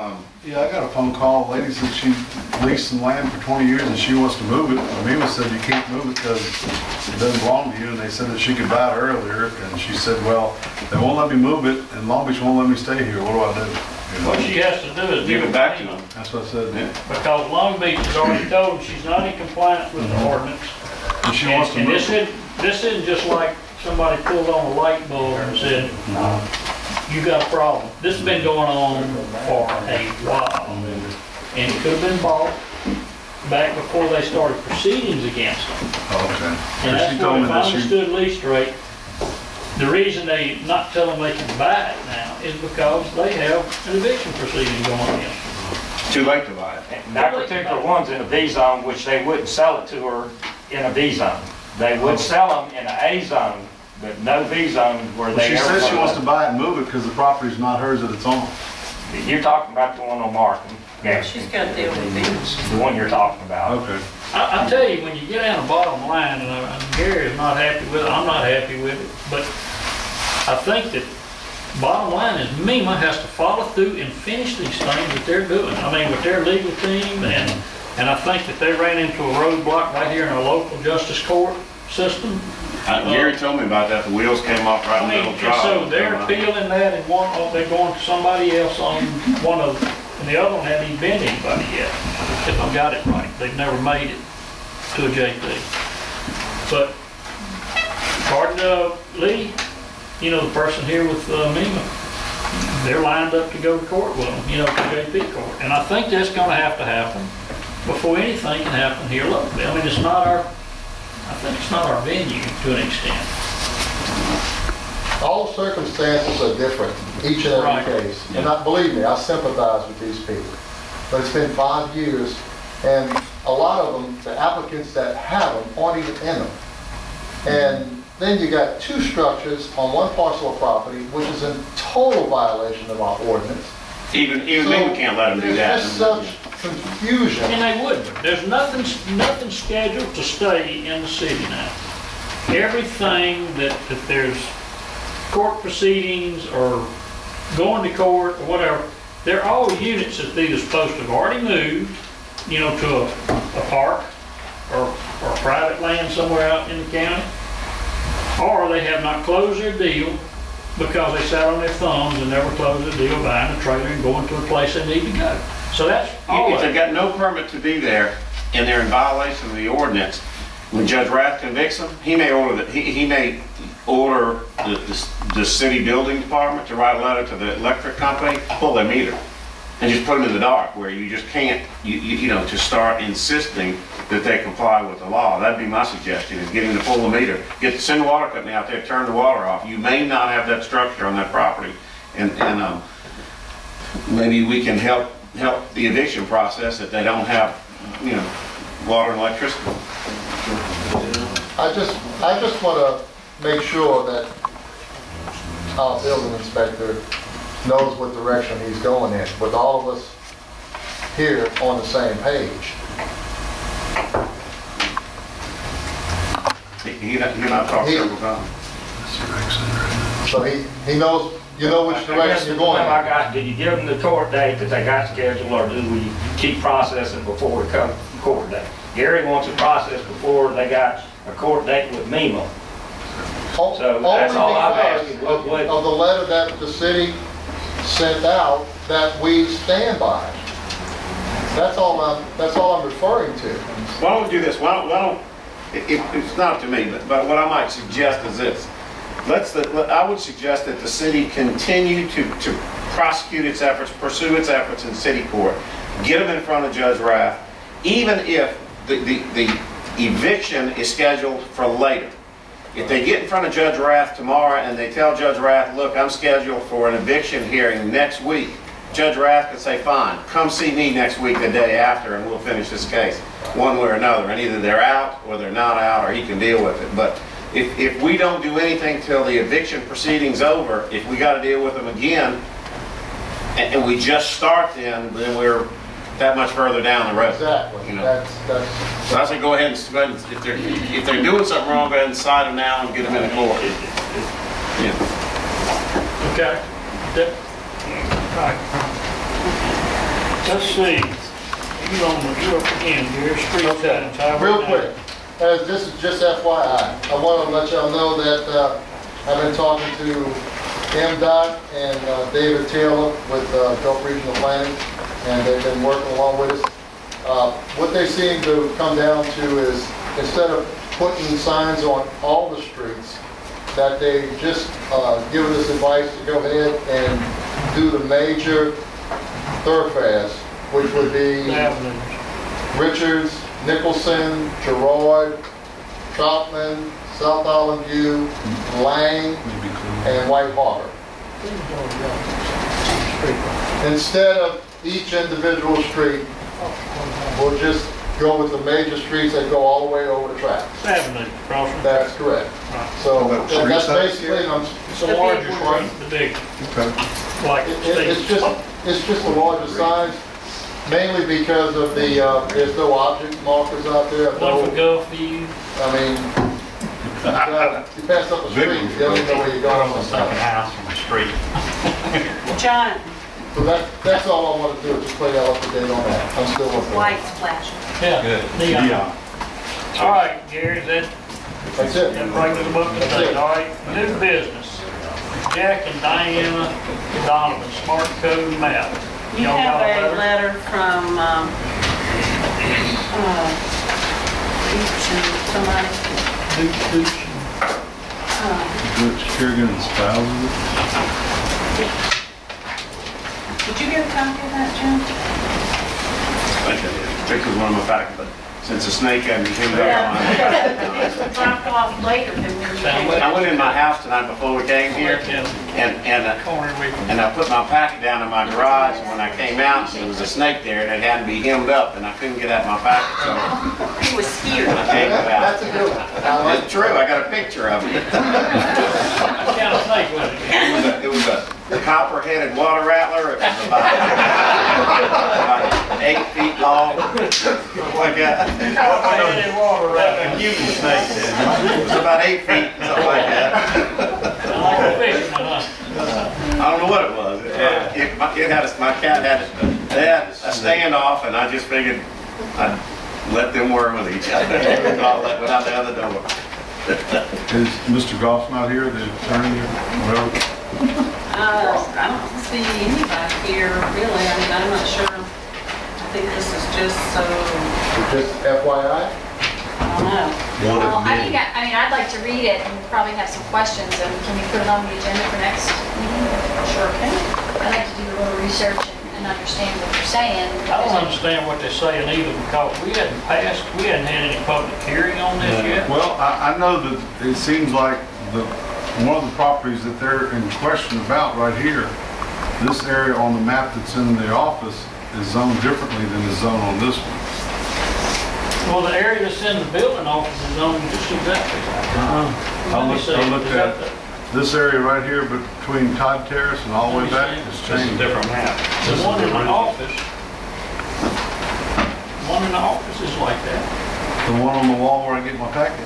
Um, Yeah, I got a phone call, a lady said she leased some land for 20 years and she wants to move it. MEMA said you can't move it because it doesn't belong to you, and they said that she could buy it earlier, and she said, well, they won't let me move it, and Long Beach won't let me stay here, what do I do? You know, What she has to do is Give it back to them. That's what I said, Because Long Beach has already told her she's not in compliance with the ordinance. and she wants to And move this it. isn't, this isn't just like somebody pulled on a light bulb and said, you got a problem. This has been going on for a while. And it could have been bought back before they started proceedings against them. Oh, okay. And She that's told what, me if that I understood Lee straight, the reason they not tell them they can buy it now is because they have an eviction proceeding going against them. Too late to buy it. And That particular one's in a B zone, which they wouldn't sell it to her in a B zone. They would sell them in a A zone, but no B zone where Well, they She ever. says she wants to buy it and move it because the property's not hers that it's on. You're talking about the one on Markham, She's Gaston, got to deal with these. the one you're talking about. Okay. I, I tell you, when you get down the bottom line, and uh, and Gary is not happy with it, I'm not happy with it, but I think that bottom line is MEMA has to follow through and finish these things that they're doing. I mean, with their legal team, and, and I think that they ran into a roadblock right here in our local justice court system. Uh, Gary told me about that, the wheels came off right in the mean, middle and of so trial. they're appealing that and one, oh, they're going to somebody else on one of, and the other one hadn't even been to anybody yet, if I got it right. They've never made it to a JP. But according to Lee, you know, the person here with uh, MEMA, they're lined up to go to court with them, you know, to JP court. And I think that's gonna have to happen before anything can happen here locally. I mean, it's not our, I think it's not our venue to an extent. All circumstances are different, each and Right. every case. And I, believe me, I sympathize with these people. But it's been five years, and a lot of them, the applicants that have them aren't even in them. And then you got two structures on one parcel of property, which is in total violation of our ordinance. Even, even me, we can't let them do that. There's just such confusion. And they wouldn't. There's nothing, nothing scheduled to stay in the city now. Everything that, that there's court proceedings or going to court or whatever, they're all units that they're supposed to have already moved, you know, to a, a park or, or private land somewhere out in the county. Or they have not closed their deal because they sat on their thumbs and never closed their deal buying a trailer and going to a place they need to go. So that's all. If they've got no permit to be there and they're in violation of the ordinance, when Judge Rath convicts them, he may order, the- he, he may order the, the, the city building department to write a letter to the electric company, pull their meter, and just put them in the dark where you just can't, you, you, you know, to start insisting that they comply with the law. That'd be my suggestion, is get him to pull the meter. Get, send the water company out there, turn the water off. You may not have that structure on that property. And, and, um, maybe we can help, help the eviction process if they don't have, you know, water and electricity. I just, I just want to make sure that our building inspector knows what direction he's going in, with all of us here on the same page. He, he he and I talked He- several times. So he, he knows, you know which direction you're going I got, did you give them the court date that they got scheduled, or do we keep processing before we come to court date? Gary wants a process before they got a court date with MEMA. O- So that's all I'm Only asking, of what- what- of the letter that the city sent out that we stand by. That's all I'm, that's all I'm referring to. Why don't we do this, why don't, why don't, it, it- it's not up to me, but, but what I might suggest is this. Let's, I would suggest that the city continue to, to prosecute its efforts, pursue its efforts in city court, get them in front of Judge Rath, even if the, the, the eviction is scheduled for later. If they get in front of Judge Rath tomorrow and they tell Judge Rath, look, I'm scheduled for an eviction hearing next week, Judge Rath can say, fine, come see me next week, the day after, and we'll finish this case, one way or another. And either they're out, or they're not out, or he can deal with it. But if, if we don't do anything till the eviction proceeding's over, if we gotta deal with them again, and, and we just start then, then we're that much further down the road. Exactly. You know? That's, that's, So I say go ahead and, go ahead and- if they're, if they're doing something wrong, go ahead and cite them now and get them in the court. Yeah. Okay? That- all right. Let's see. You on, the- you up again, Gary, street Okay. signs. Real doing? quick, as this is just FYI, I want to let y'all know that uh, I've been talking to MDOT and uh, David Taylor with uh, Gulf Regional Planning, and they've been working along with us. Uh, What they seem to come down to is, instead of putting signs on all the streets, that they just uh, given us advice to go ahead and do the major thoroughfares, which would be Richards, Nicholson, Girard, Troutman, South Island View, Lang, and White Harbor. Instead of each individual street, we'll just go with the major streets that go all the way over the tracks. Avenue, crossing. That's correct. Right. So What that's streets basically, I'm, It's the larger street, the big, Okay. like it- it- it's Steve. just, it's just the larger signs, mainly because of the, uh, there's no object markers out there. One no- for Gulf View. I mean, you you pass up the street, you don't even know where you're going on the side. house from the street. John, So that, that's all I want to do, is just play out up to date on that. I'm still working. on it. lights flashing. Yeah. Good. Neon. Neon. All right, Gary, that, That's it. that brings us up to That's date, it. all right? New business. Jack and Diana Donovan, Smart Code Map. You Y'all have got a letter? letter from, um, uh, Beach and somebody, Dooch, Dooch. uh, Butch Kerrigan and did you get a copy of that, Jim? I think it was one of my packets, but since the snake had me hemmed up on it. It dropped off later than when you I went in my house tonight before we came here, Yeah, and, and, uh, and I put my packet down in my garage, and when I came out, there was a snake there, and it had to be hemmed up, and I couldn't get at my packet, so He was scared. I came it That's a good one. I It's true, I got a picture of it. What kind of snake was it? It was a, it was a copper-headed water rattler, it was about, about eight feet long, like a copper-headed water rattler. A rabbit. human snake, it was about eight feet, something like that. Like a fisherman, huh? I don't know what it was. It, it, my, it had a, my cat had a, they had a standoff, and I just figured I'd let them work with each other. I'll let without the other door. Is Mr. Goff not here, the attorney? Well, Uh, I don't see anybody here, really, I mean, I'm not sure. I think this is just so, Just FYI, don't know. Well, I think, I I mean, I'd like to read it and probably have some questions, and can we put it on the agenda for next meeting? Sure can. I'd like to do a little research and- and understand what you're saying. I don't understand what they're saying either, because we hadn't passed, we hadn't had any public hearing on this yet. well, I, I know that it seems like the, one of the properties that they're in question about right here, this area on the map that's in the office is zoned differently than the zone on this one. Well, the area that's in the building office is on just exactly. I Let me looked, I looked is at this area right here between Todd Terrace and all the way back, it's changed. map. The one in the office, one in the office is like that. The one on the wall where I get my packet.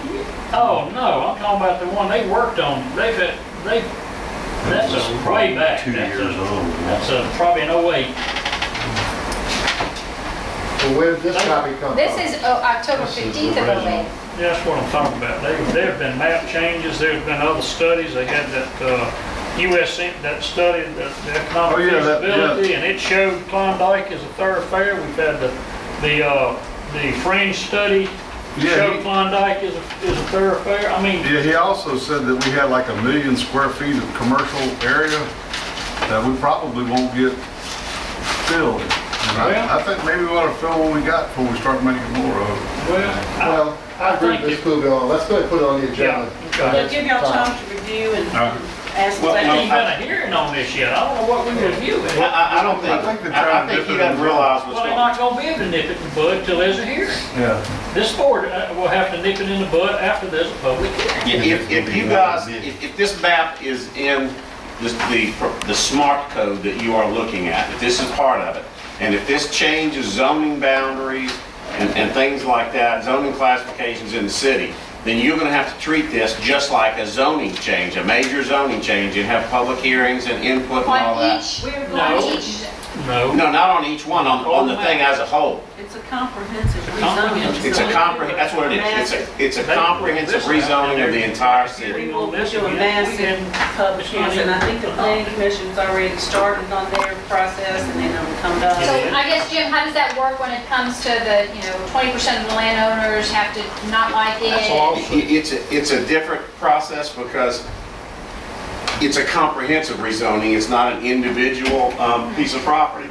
Oh, no, I'm talking about the one they worked on, they've, had- they, that's a way back. Two That's a- years old. That's a, probably an '08. So where did this copy come from? This is oh, October 15th of 08. That's what I'm talking about. They, there have been map changes, there's been other studies, they had that, uh, US, in- that study, the the economic Oh, yeah, that- yeah. feasibility, and it showed Klondike as a thoroughfare. We've had the, the, uh, the fringe study Yeah, showed he- Klondike as a, as a thoroughfare. I mean, Yeah, he also said that we had like a million square feet of commercial area that we probably won't get filled. And I, I think maybe we ought to fill what we got before we start making more of it. well, I, Well, I agree, think let's if- move it on. Let's go ahead and put it on the agenda. Yeah, for okay. next Give y'all time to review and Uh, ask Well, there ain't questions. been a hearing on this yet. I don't know what we reviewing. I, I, I don't think, I think they're I, I trying to think dip he it in doesn't the- realize what's Well, they're going not gonna be able to nip it in the bud till there's a hearing. Yeah. This board uh, will have to nip it in the bud after there's a public hearing. If, if you guys, if, if this map is in the, the, the smart code that you are looking at, if this is part of it, and if this changes zoning boundaries and, and things like that, zoning classifications in the city, then you're gonna have to treat this just like a zoning change, a major zoning change, and have public hearings and input and all On that. each, We're No. each, No. No, not on each one, on, on the thing as a whole. It's a comprehensive rezoning. It's a compre, that's what it is. It's a, it's a comprehensive rezoning of the entire city. We will do a massive public hearing, and I think the planning commission's already started on their process, and then it'll come to So us. I guess, Jim, how does that work when it comes to the, you know, twenty percent of the landowners have to not like it? That's all. I- It's, a- it's a different process because it's a comprehensive rezoning, it's not an individual um, piece of property.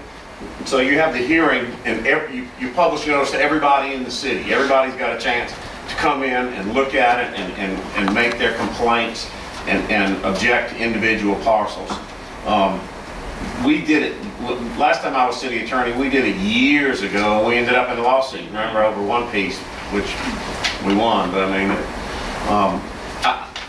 So you have the hearing and every, you- you publish notice to everybody in the city. Everybody's got a chance to come in and look at it and, and, and make their complaints and, and object to individual parcels. Um, We did it, last time I was city attorney, we did it years ago. We ended up in a lawsuit, remember, over one piece, which we won, but I mean, um,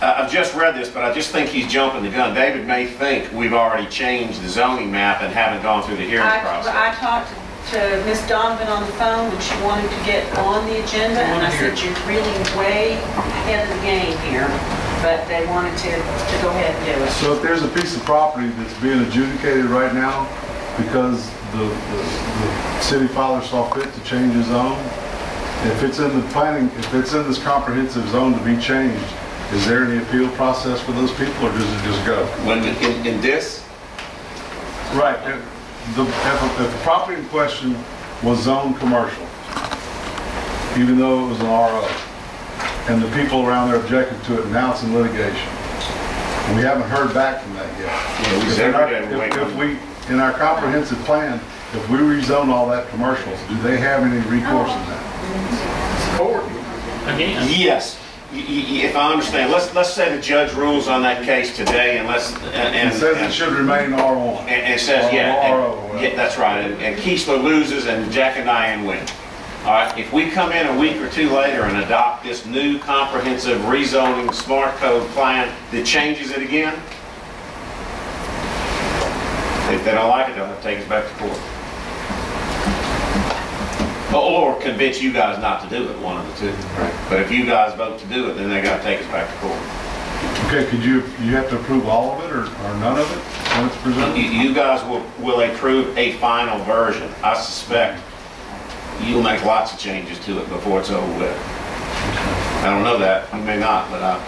I, I- I've just read this, but I just think he's jumping the gun. David may think we've already changed the zoning map and haven't gone through the hearing I, process. I talked to Ms. Donovan on the phone, and she wanted to get on the agenda, and I said, you're really way ahead of the game here, but they wanted to, to go ahead and do it. So if there's a piece of property that's being adjudicated right now because the, the, the city father saw fit to change his zone, if it's in the planning, if it's in this comprehensive zone to be changed, is there any appeal process for those people or does it just go? When, in, in this, Right, if the, if, a- if the property in question was zoned commercial, even though it was an RO, and the people around there objected to it, now it's in litigation. And we haven't heard back from that yet. Yeah, we If said in our- we're gonna wait. If if we, in our comprehensive plan, if we rezone all that commercials, do they have any recourse in that? Court, again. yes, if I understand, let's, let's say the judge rules on that case today and let's, and. and- It says it should remain R1. And, and says, yeah, and- yeah, that's right, and, and Keesler loses and Jack and Diane win. All right, if we come in a week or two later and adopt this new comprehensive rezoning smart code plan that changes it again, if they don't like it, they'll have take us back to court. Or convince you guys not to do it, one of the two. But if you guys vote to do it, then they gotta take us back to court. Okay, could you, you have to approve all of it or, or none of it when it's You, presented? you guys will, will approve a final version. I suspect you'll make lots of changes to it before it's over with. I don't know that, you may not, but I,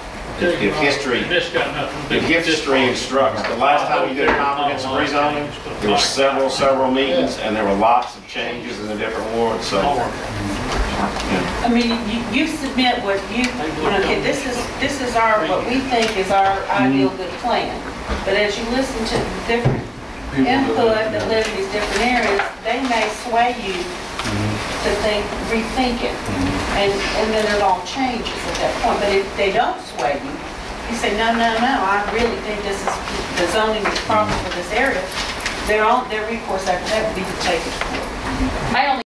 if if history, This got nothing to do if with this history part. instructs, the last time you did a comprehensive rezoning, there were several, several meetings, and there were lots of changes in the different wards, so. yeah. I mean, you, you submit what you, you know, okay, this is, this is our, what we think is our ideal good plan. But as you listen to the different input that live in these different areas, they may sway you to think, rethink it. And, and then it all changes at that point. But if they don't sway you, you say, no, no, no, I really think this is, the zoning is proper for this area, their own, their recourse after that would be to take it to only